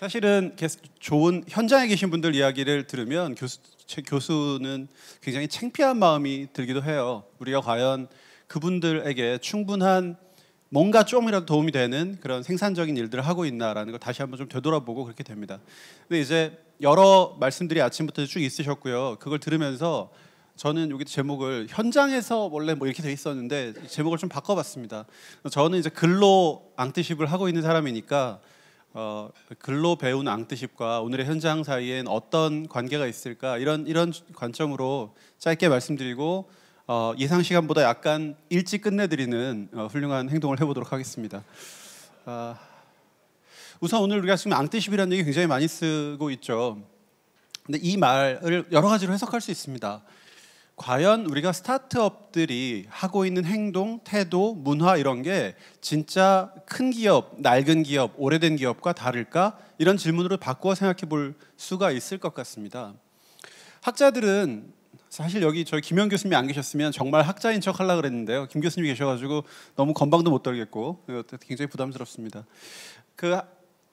사실은 좋은 현장에 계신 분들 이야기를 들으면 교수, 교수는 굉장히 창피한 마음이 들기도 해요. 우리가 과연 그분들에게 충분한 뭔가 좀이라도 도움이 되는 그런 생산적인 일들을 하고 있나라는 걸 다시 한번 좀 되돌아보고 그렇게 됩니다. 근데 이제 여러 말씀들이 아침부터 쭉 있으셨고요. 그걸 들으면서 저는 여기 제목을 현장에서 원래 뭐 이렇게 돼 있었는데 제목을 좀 바꿔봤습니다. 저는 이제 글로 앙트십을 하고 있는 사람이니까 어, 글로 배운 앙트십과 오늘의 현장 사이엔 어떤 관계가 있을까 이런 이런 관점으로 짧게 말씀드리고 어, 예상 시간보다 약간 일찍 끝내드리는 어, 훌륭한 행동을 해보도록 하겠습니다. 아, 우선 오늘 우리가 지금 앙뜨십이라는 얘기 굉장히 많이 쓰고 있죠. 근데 이 말을 여러 가지로 해석할 수 있습니다. 과연 우리가 스타트업들이 하고 있는 행동, 태도, 문화 이런 게 진짜 큰 기업, 낡은 기업, 오래된 기업과 다를까? 이런 질문으로 바꾸어 생각해 볼 수가 있을 것 같습니다. 학자들은 사실 여기 저희 김영 교수님이 안 계셨으면 정말 학자인 척 하려 그랬는데요. 김 교수님이 계셔가지고 너무 건방도 못 떨겠고 굉장히 부담스럽습니다. 그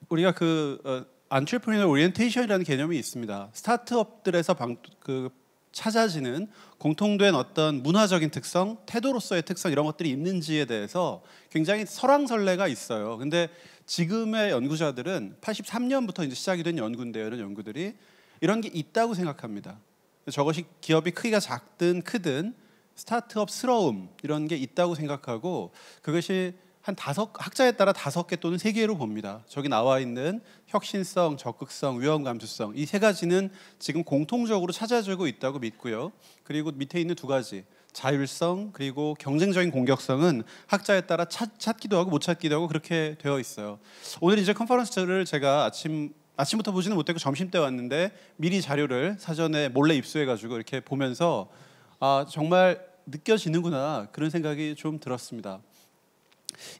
우리가 그 어, entrepreneurial orientation이라는 개념이 있습니다. 스타트업들에서 방, 그 찾아지는 공통된 어떤 문화적인 특성, 태도로서의 특성 이런 것들이 있는지에 대해서 굉장히 설왕설래가 있어요. 근데 지금의 연구자들은 83년부터 이제 시작이 된 연구인데요. 이런 연구들이 이런 게 있다고 생각합니다. 저것이 기업이 크기가 작든 크든 스타트업스러움 이런 게 있다고 생각하고 그것이 한 다섯 학자에 따라 다섯 개 또는 세 개로 봅니다. 저기 나와 있는 혁신성, 적극성, 위험 감수성 이 세 가지는 지금 공통적으로 찾아지고 있다고 믿고요. 그리고 밑에 있는 두 가지 자율성 그리고 경쟁적인 공격성은 학자에 따라 찾, 찾기도 하고 못 찾기도 하고 그렇게 되어 있어요. 오늘 이제 컨퍼런스를 제가 아침 아침부터 보지는 못했고 점심 때 왔는데 미리 자료를 사전에 몰래 입수해가지고 이렇게 보면서 아 정말 느껴지는구나 그런 생각이 좀 들었습니다.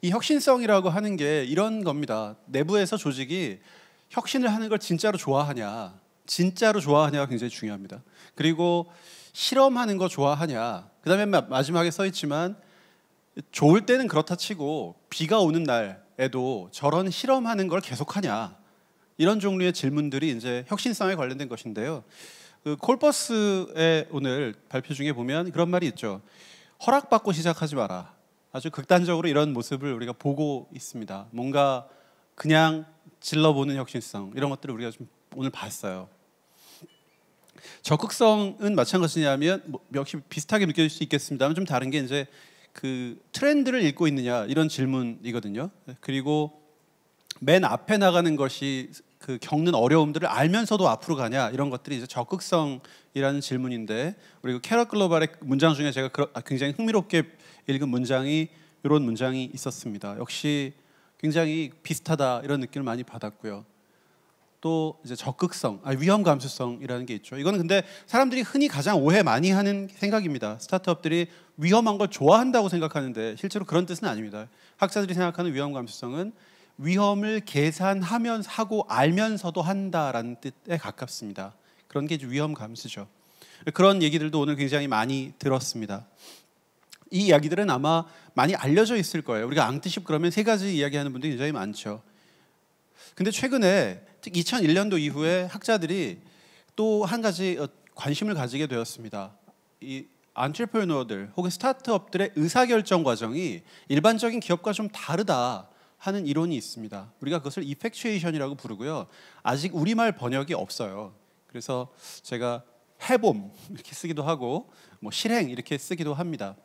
이 혁신성이라고 하는 게 이런 겁니다. 내부에서 조직이 혁신을 하는 걸 진짜로 좋아하냐, 진짜로 좋아하냐가 굉장히 중요합니다. 그리고 실험하는 거 좋아하냐. 그다음에 마지막에 써 있지만 좋을 때는 그렇다 치고 비가 오는 날에도 저런 실험하는 걸 계속하냐. 이런 종류의 질문들이 이제 혁신성에 관련된 것인데요. 그 콜버스의 오늘 발표 중에 보면 그런 말이 있죠. 허락받고 시작하지 마라. 아주 극단적으로 이런 모습을 우리가 보고 있습니다. 뭔가 그냥 질러보는 혁신성 이런 것들을 우리가 좀 오늘 봤어요. 적극성은 마찬가지냐면 뭐 역시 비슷하게 느껴질 수 있겠습니다만 좀 다른 게 이제 그 트렌드를 읽고 있느냐 이런 질문이거든요. 그리고 맨 앞에 나가는 것이 그 겪는 어려움들을 알면서도 앞으로 가냐 이런 것들이 이제 적극성이라는 질문인데 우리 캐럿 글로벌의 문장 중에 제가 아, 굉장히 흥미롭게 읽은 문장이 이런 문장이 있었습니다. 역시 굉장히 비슷하다 이런 느낌을 많이 받았고요. 또 이제 적극성, 아, 위험 감수성이라는 게 있죠. 이거는 근데 사람들이 흔히 가장 오해 많이 하는 생각입니다. 스타트업들이 위험한 걸 좋아한다고 생각하는데 실제로 그런 뜻은 아닙니다. 학자들이 생각하는 위험 감수성은 위험을 계산하면서 하고 알면서도 한다라는 뜻에 가깝습니다. 그런 게 위험 감수죠. 그런 얘기들도 오늘 굉장히 많이 들었습니다. 이 이야기들은 아마 많이 알려져 있을 거예요. 우리가 앙트십 그러면 세 가지 이야기하는 분들이 굉장히 많죠. 근데 최근에 특 2001년도 이후에 학자들이 또 한 가지 어, 관심을 가지게 되었습니다. 이 안트레프너들 혹은 스타트업들의 의사결정 과정이 일반적인 기업과 좀 다르다. 하는 이론이 있습니다. 우리가 그것을 이펙츄에이션이라고 부르고요. 아직 우리말 번역이 없어요. 그래서 제가 해봄 이렇게 쓰기도 하고 뭐 실행 이렇게 쓰기도 합니다.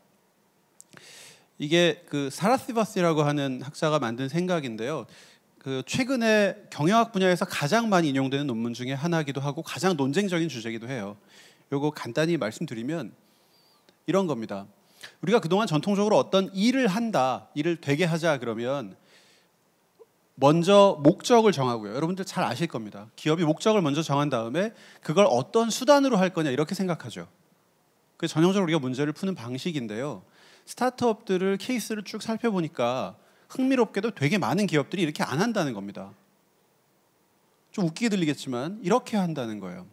이게 그 사라시바스라고 하는 학자가 만든 생각인데요. 그 최근에 경영학 분야에서 가장 많이 인용되는 논문 중에 하나이기도 하고 가장 논쟁적인 주제이기도 해요. 요거 간단히 말씀드리면 이런 겁니다. 우리가 그동안 전통적으로 어떤 일을 한다, 일을 되게 하자 그러면 먼저 목적을 정하고요. 여러분들 잘 아실 겁니다. 기업이 목적을 먼저 정한 다음에 그걸 어떤 수단으로 할 거냐 이렇게 생각하죠. 그 전형적으로 우리가 문제를 푸는 방식인데요. 스타트업들을 케이스를 쭉 살펴보니까 흥미롭게도 되게 많은 기업들이 이렇게 안 한다는 겁니다. 좀 웃기게 들리겠지만 이렇게 한다는 거예요.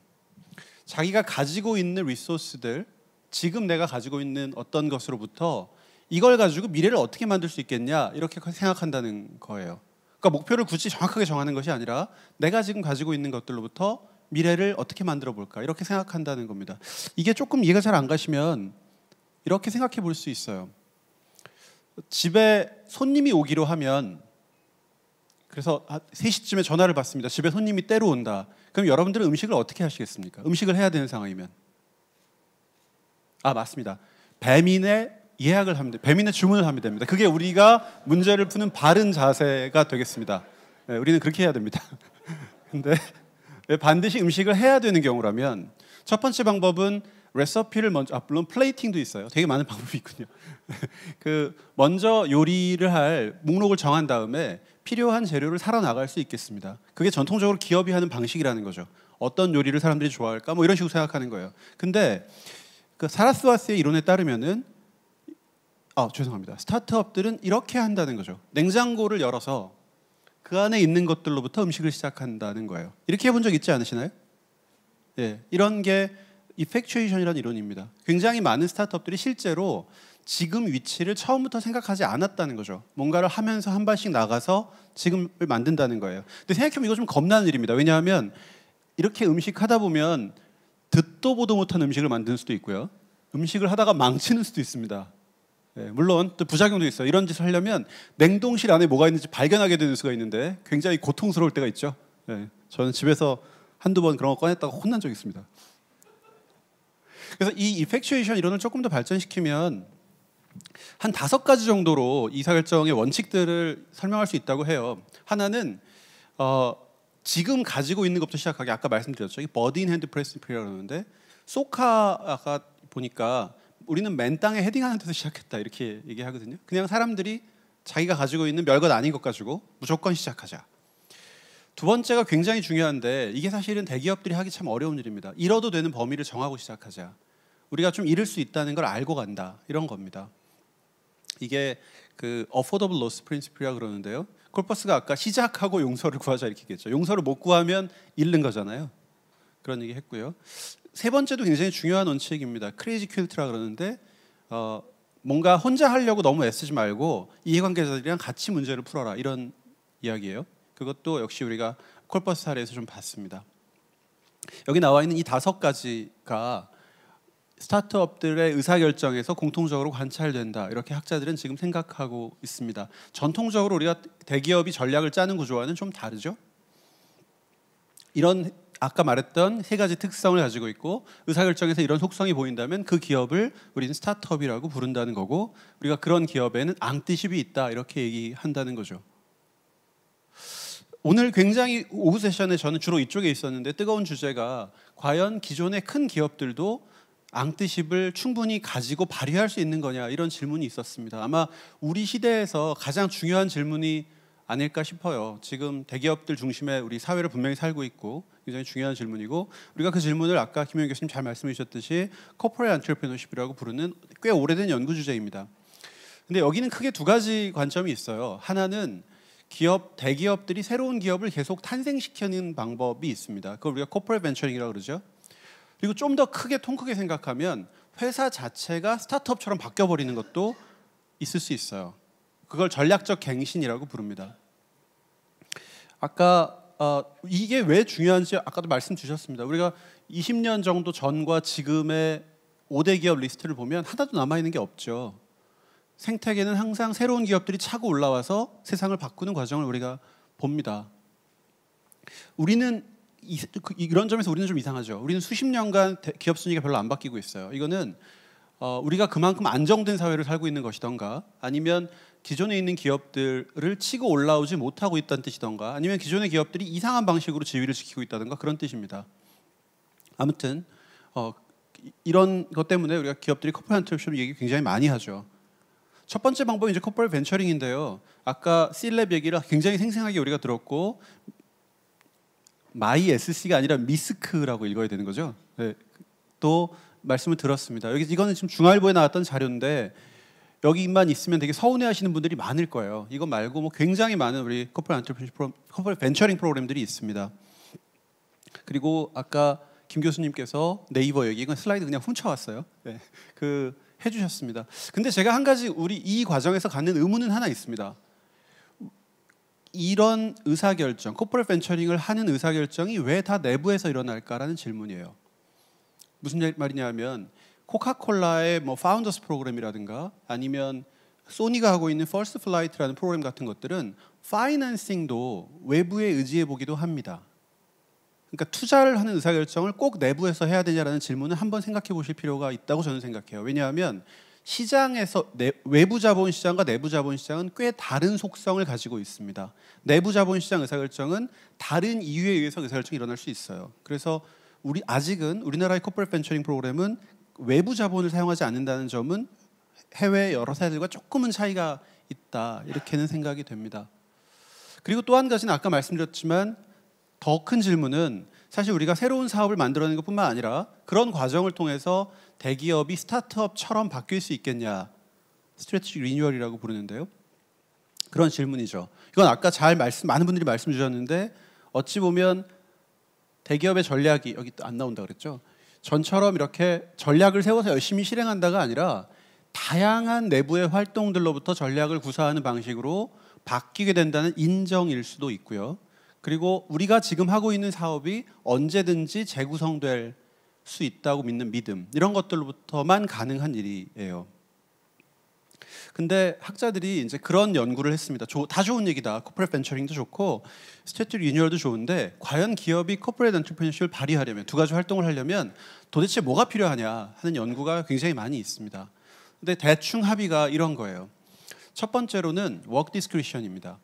자기가 가지고 있는 리소스들, 지금 내가 가지고 있는 어떤 것으로부터 이걸 가지고 미래를 어떻게 만들 수 있겠냐 이렇게 생각한다는 거예요. 그러니까 목표를 굳이 정확하게 정하는 것이 아니라 내가 지금 가지고 있는 것들로부터 미래를 어떻게 만들어 볼까 이렇게 생각한다는 겁니다. 이게 조금 이해가 잘 안 가시면 이렇게 생각해 볼 수 있어요. 집에 손님이 오기로 하면 그래서 3시쯤에 전화를 받습니다. 집에 손님이 때로 온다. 그럼 여러분들은 음식을 어떻게 하시겠습니까? 음식을 해야 되는 상황이면. 아, 맞습니다. 배민의 예약을 하면 돼. 배민의 주문을 하면 됩니다. 그게 우리가 문제를 푸는 바른 자세가 되겠습니다. 네, 우리는 그렇게 해야 됩니다. 근데 반드시 음식을 해야 되는 경우라면 첫 번째 방법은 레시피를 먼저 아 물론 플레이팅도 있어요. 되게 많은 방법이 있군요. 그 먼저 요리를 할 목록을 정한 다음에 필요한 재료를 사러 나갈 수 있겠습니다. 그게 전통적으로 기업이 하는 방식이라는 거죠. 어떤 요리를 사람들이 좋아할까 뭐 이런 식으로 생각하는 거예요. 근데 그 사라스와스의 이론에 따르면은 아 죄송합니다. 스타트업들은 이렇게 한다는 거죠. 냉장고를 열어서 그 안에 있는 것들로부터 음식을 시작한다는 거예요. 이렇게 해본 적 있지 않으시나요? 예, 이런 게 이펙츄에이션이라는 이론입니다. 굉장히 많은 스타트업들이 실제로 지금 위치를 처음부터 생각하지 않았다는 거죠. 뭔가를 하면서 한 발씩 나가서 지금을 만든다는 거예요. 근데 생각해보면 이거 좀 겁나는 일입니다. 왜냐하면 이렇게 음식 하다 보면 듣도 보도 못한 음식을 만드는 수도 있고요. 음식을 하다가 망치는 수도 있습니다. 네, 물론 또 부작용도 있어요. 이런 짓을 하려면 냉동실 안에 뭐가 있는지 발견하게 되는 수가 있는데 굉장히 고통스러울 때가 있죠. 네, 저는 집에서 한두 번 그런 거 꺼냈다가 혼난 적이 있습니다. 그래서 이 이펙츄에이션 이론을 조금 더 발전시키면 한 다섯 가지 정도로 이사결정의 원칙들을 설명할 수 있다고 해요. 하나는 어, 지금 가지고 있는 것부터 시작하게 아까 말씀드렸죠. 이 bird in hand principle이라고 그러는데 쏘카 아까 보니까 우리는 맨 땅에 헤딩하는 데서 시작했다 이렇게 얘기하거든요. 그냥 사람들이 자기가 가지고 있는 별것 아닌 것 가지고 무조건 시작하자. 두 번째가 굉장히 중요한데 이게 사실은 대기업들이 하기 참 어려운 일입니다. 잃어도 되는 범위를 정하고 시작하자. 우리가 좀 잃을 수 있다는 걸 알고 간다. 이런 겁니다. 이게 그 affordable loss principle이라 그러는데요. 콜퍼스가 아까 시작하고 용서를 구하자 이렇게 얘기했죠. 용서를 못 구하면 잃는 거잖아요. 그런 얘기 했고요. 세 번째도 굉장히 중요한 원칙입니다. 크레이지 퀼트라 그러는데 어, 뭔가 혼자 하려고 너무 애쓰지 말고 이해관계자들이랑 같이 문제를 풀어라 이런 이야기예요. 그것도 역시 우리가 콜퍼스 사례에서 좀 봤습니다. 여기 나와 있는 이 다섯 가지가 스타트업들의 의사결정에서 공통적으로 관찰된다. 이렇게 학자들은 지금 생각하고 있습니다. 전통적으로 우리가 대기업이 전략을 짜는 구조와는 좀 다르죠. 이런 아까 말했던 세 가지 특성을 가지고 있고 의사결정에서 이런 속성이 보인다면 그 기업을 우리는 스타트업이라고 부른다는 거고 우리가 그런 기업에는 앙티십이 있다 이렇게 얘기한다는 거죠. 오늘 굉장히 오후 세션에 저는 주로 이쪽에 있었는데 뜨거운 주제가 과연 기존의 큰 기업들도 앙뜨십을 충분히 가지고 발휘할 수 있는 거냐 이런 질문이 있었습니다. 아마 우리 시대에서 가장 중요한 질문이 아닐까 싶어요. 지금 대기업들 중심의 우리 사회를 분명히 살고 있고 굉장히 중요한 질문이고 우리가 그 질문을 아까 김영 교수님 잘 말씀해 주셨듯이 코퍼레 안트레프너십이라고 부르는 꽤 오래된 연구 주제입니다. 근데 여기는 크게 두 가지 관점이 있어요. 하나는 기업 대기업들이 새로운 기업을 계속 탄생시키는 방법이 있습니다. 그걸 우리가 코퍼레 벤처링이라고 그러죠. 그리고 좀 더 크게 통 크게 생각하면 회사 자체가 스타트업처럼 바뀌어 버리는 것도 있을 수 있어요. 그걸 전략적 갱신이라고 부릅니다. 아까 어, 이게 왜 중요한지 아까도 말씀 주셨습니다. 우리가 20년 정도 전과 지금의 5대 기업 리스트를 보면 하나도 남아 있는 게 없죠. 생태계는 항상 새로운 기업들이 차고 올라와서 세상을 바꾸는 과정을 우리가 봅니다. 우리는 그, 이런 점에서 우리는 좀 이상하죠. 우리는 수십 년간 기업 순위가 별로 안 바뀌고 있어요. 이거는 어, 우리가 그만큼 안정된 사회를 살고 있는 것이던가 아니면 기존에 있는 기업들을 치고 올라오지 못하고 있다는 뜻이던가 아니면 기존의 기업들이 이상한 방식으로 지위를 지키고 있다든가 그런 뜻입니다. 아무튼 어, 이런 것 때문에 우리가 기업들이 corporate traction 얘기 굉장히 많이 하죠. 첫 번째 방법이 이제 corporate venturing인데요. 아까 C랩 얘기를 굉장히 생생하게 우리가 들었고 마이 SC가 아니라 미스크라고 읽어야 되는 거죠. 네. 또 말씀을 들었습니다. 여기 이거는 지금 중앙일보에 나왔던 자료인데 여기만 있으면 되게 서운해하시는 분들이 많을 거예요. 이거 말고 뭐 굉장히 많은 우리 corporate entrepreneurship corporate venturing 프로그램들이 있습니다. 그리고 아까 김 교수님께서 네이버 얘기 이건 슬라이드 그냥 훔쳐왔어요. 네. 그 해주셨습니다. 근데 제가 한 가지 우리 이 과정에서 갖는 의문은 하나 있습니다. 이런 의사결정, corporate venturing을 하는 의사결정이 왜 다 내부에서 일어날까라는 질문이에요. 무슨 말이냐면 코카콜라의 뭐 Founders 프로그램이라든가 아니면 소니가 하고 있는 First Flight라는 프로그램 같은 것들은 financing도 외부에 의지해 보기도 합니다. 그러니까 투자를 하는 의사결정을 꼭 내부에서 해야 되냐라는 질문을 한번 생각해 보실 필요가 있다고 저는 생각해요. 왜냐하면 시장에서 내, 외부 자본 시장과 내부 자본 시장은 꽤 다른 속성을 가지고 있습니다. 내부 자본 시장 의사결정은 다른 이유에 의해서 의사결정이 일어날 수 있어요. 그래서 우리 아직은 우리나라의 코퍼레 벤처링 프로그램은 외부 자본을 사용하지 않는다는 점은 해외 여러 사례들과 조금은 차이가 있다 이렇게는 생각이 됩니다. 그리고 또 한 가지는 아까 말씀드렸지만 더 큰 질문은 사실 우리가 새로운 사업을 만들어내는 것뿐만 아니라 그런 과정을 통해서 대기업이 스타트업처럼 바뀔 수 있겠냐 스트레티지 리뉴얼이라고 부르는데요. 그런 질문이죠. 이건 아까 잘 말씀 많은 분들이 말씀 주셨는데 어찌 보면 대기업의 전략이 여기 안 나온다 그랬죠. 전처럼 이렇게 전략을 세워서 열심히 실행한다가 아니라 다양한 내부의 활동들로부터 전략을 구사하는 방식으로 바뀌게 된다는 인정일 수도 있고요. 그리고 우리가 지금 하고 있는 사업이 언제든지 재구성될 수 있다고 믿는 믿음 이런 것들로부터만 가능한 일이에요. 근데 학자들이 이제 그런 연구를 했습니다. 다 좋은 얘기다. corporate venturing도 좋고 strategic renewal도 좋은데 과연 기업이 corporate entrepreneurship을 발휘하려면 두 가지 활동을 하려면 도대체 뭐가 필요하냐 하는 연구가 굉장히 많이 있습니다. 근데 대충 합의가 이런 거예요. 첫 번째로는 work discretion입니다.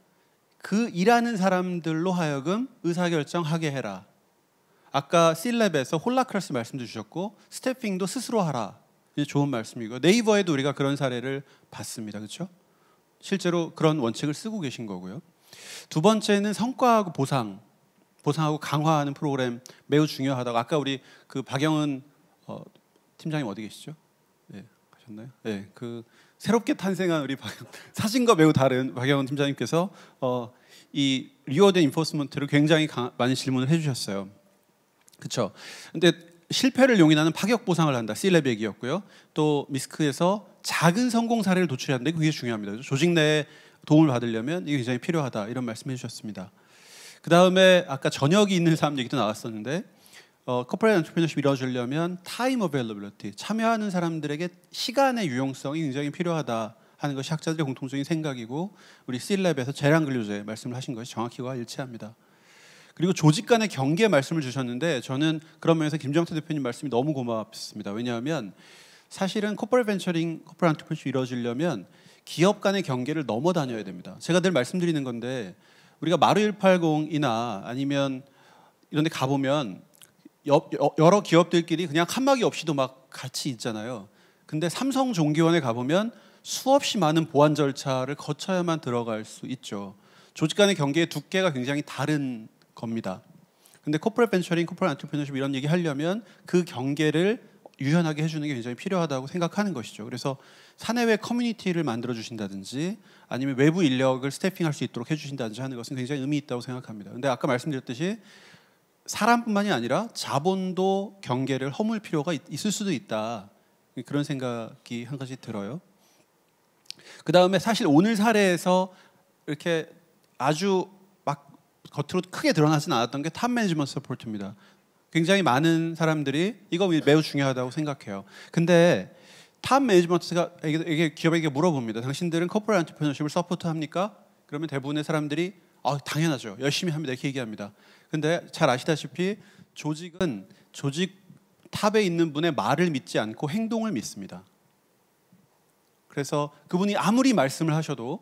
그 일하는 사람들로 하여금 의사결정하게 해라. 아까 C랩에서 홀라크라스 말씀도 주셨고 스태핑도 스스로 하라. 좋은 말씀이고 네이버에도 우리가 그런 사례를 봤습니다. 그렇죠? 실제로 그런 원칙을 쓰고 계신 거고요. 두 번째는 성과하고 보상, 보상하고 강화하는 프로그램 매우 중요하다고 아까 우리 그 박영은 어, 팀장님 어디 계시죠? 네, 가셨나요? 네, 그 새롭게 탄생한 우리 박영, 사진과 매우 다른 박영은 팀장님께서 어, 이 reward reinforcement를 굉장히 강, 많은 질문을 해주셨어요. 그렇죠. 근데 실패를 용인하는 파격 보상을 한다. C랩이었고요. 또 미스크에서 작은 성공 사례를 도출하는데 그게 중요합니다. 조직 내에 도움을 받으려면 이게 굉장히 필요하다. 이런 말씀해 주셨습니다. 그 다음에 아까 저녁이 있는 삶 얘기도 나왔었는데 어, corporate entrepreneurship 이루어지려면 time availability 참여하는 사람들에게 시간의 유용성이 굉장히 필요하다 하는 것이 학자들의 공통적인 생각이고 우리 C랩에서 재량 근류제 말씀을 하신 것이 정확히와 일치합니다. 그리고 조직 간의 경계 말씀을 주셨는데 저는 그런 면에서 김정태 대표님 말씀이 너무 고맙습니다. 왜냐하면 사실은 코퍼레 벤처링, 코퍼레 안트프레시 이루어지려면 기업 간의 경계를 넘어 다녀야 됩니다. 제가 늘 말씀드리는 건데 우리가 마루 180이나 아니면 이런 데 가보면 여러 기업들끼리 그냥 칸막이 없이도 막 같이 있잖아요. 근데 삼성 종기원에 가보면 수없이 많은 보안 절차를 거쳐야만 들어갈 수 있죠. 조직 간의 경계의 두께가 굉장히 다른 겁니다. 근데 코퍼레 벤처링, 코퍼레 안트프레너십 이런 얘기 하려면 그 경계를 유연하게 해주는 게 굉장히 필요하다고 생각하는 것이죠. 그래서 사내외 커뮤니티를 만들어 주신다든지 아니면 외부 인력을 스태핑할 수 있도록 해주신다든지 하는 것은 굉장히 의미 있다고 생각합니다. 근데 아까 말씀드렸듯이 사람뿐만이 아니라 자본도 경계를 허물 필요가 있을 수도 있다. 그런 생각이 한 가지 들어요. 그 다음에 사실 오늘 사례에서 이렇게 아주 겉으로 크게 드러나진 않았던 게 top management support입니다. 굉장히 많은 사람들이 이거 매우 중요하다고 생각해요. 근데 top management가 이게 기업에게 물어봅니다. 당신들은 corporate entrepreneurship을 support합니까? 그러면 대부분의 사람들이 아, 당연하죠. 열심히 합니다. 이렇게 얘기합니다. 근데 잘 아시다시피 조직은 조직 탑에 있는 분의 말을 믿지 않고 행동을 믿습니다. 그래서 그분이 아무리 말씀을 하셔도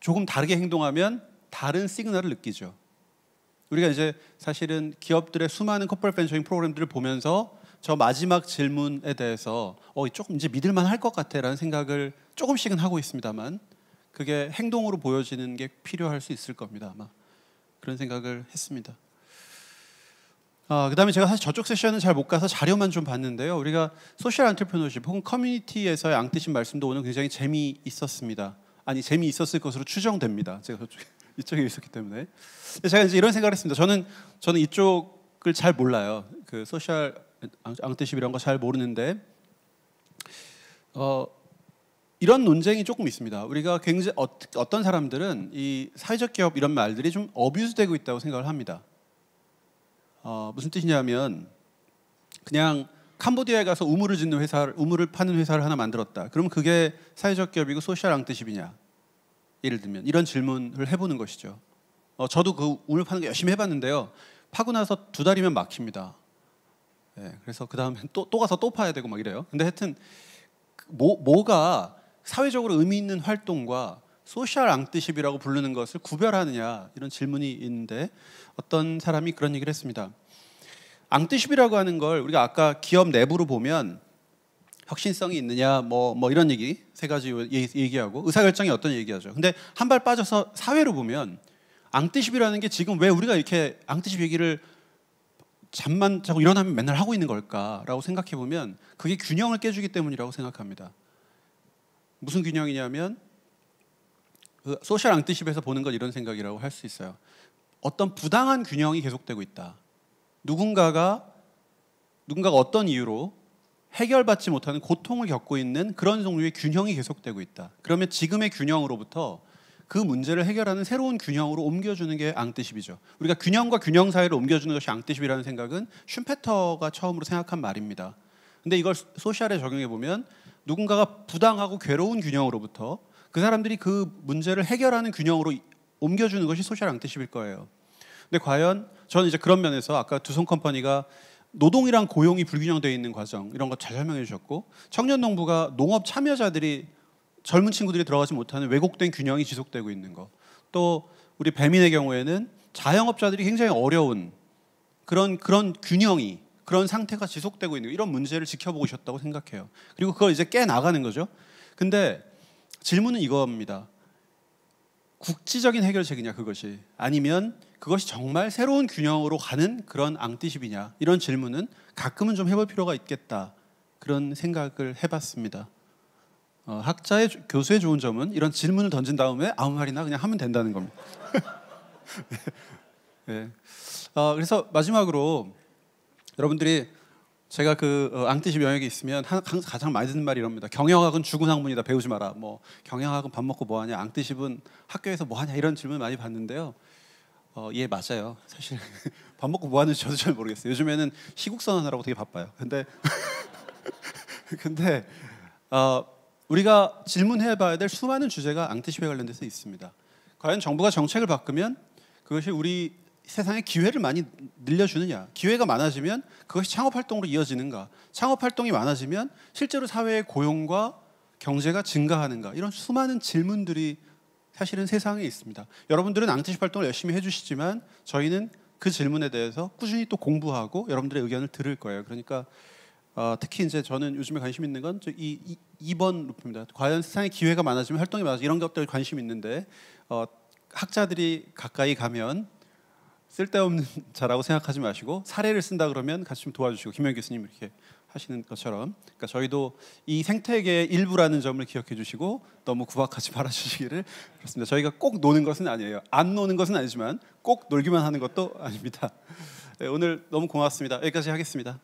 조금 다르게 행동하면 다른 시그널을 느끼죠. 우리가 이제 사실은 기업들의 수많은 커플 벤처링 프로그램들을 보면서 저 마지막 질문에 대해서 어 조금 이제 믿을만 할 것 같아라는 생각을 조금씩은 하고 있습니다만 그게 행동으로 보여지는 게 필요할 수 있을 겁니다 아마 그런 생각을 했습니다. 아, 그다음에 제가 사실 저쪽 세션은 잘 못 가서 자료만 좀 봤는데요. 우리가 social entrepreneurship 혹은 커뮤니티에서의 앙트십 말씀도 오늘 굉장히 재미 있었습니다. 아니 재미 있었을 것으로 추정됩니다. 제가 저쪽에 이쪽에 있었기 때문에 제가 이제 이런 생각을 했습니다. 저는 저는 이쪽을 잘 몰라요. 그 social 앙트십 이런 거 잘 모르는데 어, 이런 논쟁이 조금 있습니다. 우리가 굉장히 어, 어떤 사람들은 이 사회적 기업 이런 말들이 좀 어뷰스되고 있다고 생각을 합니다. 어, 무슨 뜻이냐면 그냥 캄보디아에 가서 우물을 짓는 회사, 우물을 파는 회사를 하나 만들었다. 그럼 그게 사회적 기업이고 소셜 앙뜨십이냐? 예를 들면 이런 질문을 해보는 것이죠. 어, 저도 그 우물 파는 거 열심히 해봤는데요. 파고 나서 두 달이면 막힙니다. 네, 그래서 그 다음에 또, 또 가서 또 파야 되고 막 이래요. 근데 하여튼 뭐, 뭐가 사회적으로 의미 있는 활동과 소셜 앙뜨십이라고 부르는 것을 구별하느냐 이런 질문이 있는데 어떤 사람이 그런 얘기를 했습니다. 앙뜨십이라고 하는 걸 우리가 아까 기업 내부로 보면 혁신성이 있느냐 뭐, 뭐 이런 얘기 세 가지 얘기하고 의사결정이 어떤 얘기하죠. 근데 한 발 빠져서 사회로 보면 앙뜨십이라는 게 지금 왜 우리가 이렇게 앙뜨십 얘기를 잠만 자고 일어나면 맨날 하고 있는 걸까라고 생각해 보면 그게 균형을 깨주기 때문이라고 생각합니다. 무슨 균형이냐면 그 소셜 앙뜨십에서 보는 것 이런 생각이라고 할 수 있어요. 어떤 부당한 균형이 계속되고 있다. 누군가가 누군가가 어떤 이유로 해결받지 못하는 고통을 겪고 있는 그런 종류의 균형이 계속되고 있다. 그러면 지금의 균형으로부터 그 문제를 해결하는 새로운 균형으로 옮겨주는 게 앙뜨십이죠. 우리가 균형과 균형 사이를 옮겨주는 것이 앙뜨십이라는 생각은 슈페터가 처음으로 생각한 말입니다. 근데 이걸 social에 적용해 보면 누군가가 부당하고 괴로운 균형으로부터 그 사람들이 그 문제를 해결하는 균형으로 옮겨주는 것이 social 앙트십일 거예요. 근데 과연 저는 이제 그런 면에서 아까 두손 컴퍼니가 노동이랑 고용이 불균형되어 있는 과정 이런 거 잘 설명해 주셨고 청년농부가 농업 참여자들이 젊은 친구들이 들어가지 못하는 왜곡된 균형이 지속되고 있는 거. 또 우리 배민의 경우에는 자영업자들이 굉장히 어려운 그런 그런 균형이 그런 상태가 지속되고 있는 이런 문제를 지켜보고 있었다고 생각해요. 그리고 그걸 이제 깨 나가는 거죠. 근데 질문은 이겁니다. 국지적인 해결책이냐 그것이 아니면 그것이 정말 새로운 균형으로 가는 그런 앙띠십이냐 이런 질문은 가끔은 좀 해볼 필요가 있겠다 그런 생각을 해봤습니다. 어, 학자의 교수의 좋은 점은 이런 질문을 던진 다음에 아무 말이나 그냥 하면 된다는 겁니다. 네. 어, 그래서 마지막으로 여러분들이 제가 그 어, 앙티시 영역에 있으면 항상 가장 많이 듣는 말이 이럽니다. 경영학은 죽은 학문이다 배우지 마라. 뭐 경영학은 밥 먹고 뭐 하냐. 앙티십은 학교에서 뭐 하냐 이런 질문 많이 받는데요. 어, 예 맞아요. 사실 밥 먹고 뭐 하는지 저도 잘 모르겠어요. 요즘에는 시국선언하라고 되게 바빠요. 근데 근데 어, 우리가 질문해봐야 될 수많은 주제가 앙티십에 관련돼서 있습니다. 과연 정부가 정책을 바꾸면 그것이 우리 세상에 기회를 많이 늘려주느냐? 기회가 많아지면 그것이 창업 활동으로 이어지는가? 창업 활동이 많아지면 실제로 사회의 고용과 경제가 증가하는가? 이런 수많은 질문들이 사실은 세상에 있습니다. 여러분들은 앙티십 활동을 열심히 해주시지만 저희는 그 질문에 대해서 꾸준히 또 공부하고 여러분들의 의견을 들을 거예요. 그러니까 어, 특히 이제 저는 요즘에 관심 있는 건 이 2번 루프입니다. 과연 세상에 기회가 많아지면 활동이 많아지 이런 것들 관심 있는데 어, 학자들이 가까이 가면 쓸데없는 자라고 생각하지 마시고 사례를 쓴다 그러면 같이 좀 도와주시고 김현 교수님 이렇게 하시는 것처럼 그러니까 저희도 이 생태계의 일부라는 점을 기억해 주시고 너무 구박하지 말아 주시기를 그렇습니다. 저희가 꼭 노는 것은 아니에요. 안 노는 것은 아니지만 꼭 놀기만 하는 것도 아닙니다. 네, 오늘 너무 고맙습니다. 여기까지 하겠습니다.